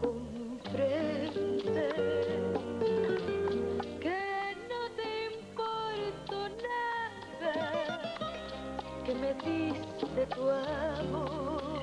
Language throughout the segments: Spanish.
comprende que no te importo nada que me dice tu amor.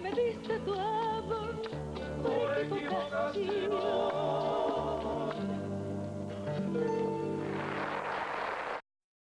me diste tu amor por equivocación.